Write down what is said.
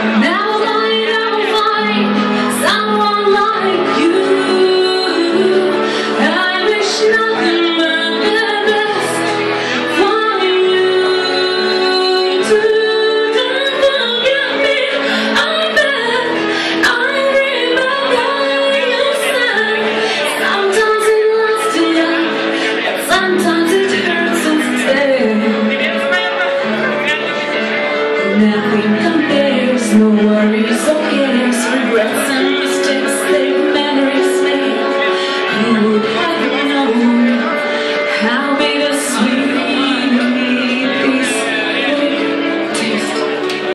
Да! you. would have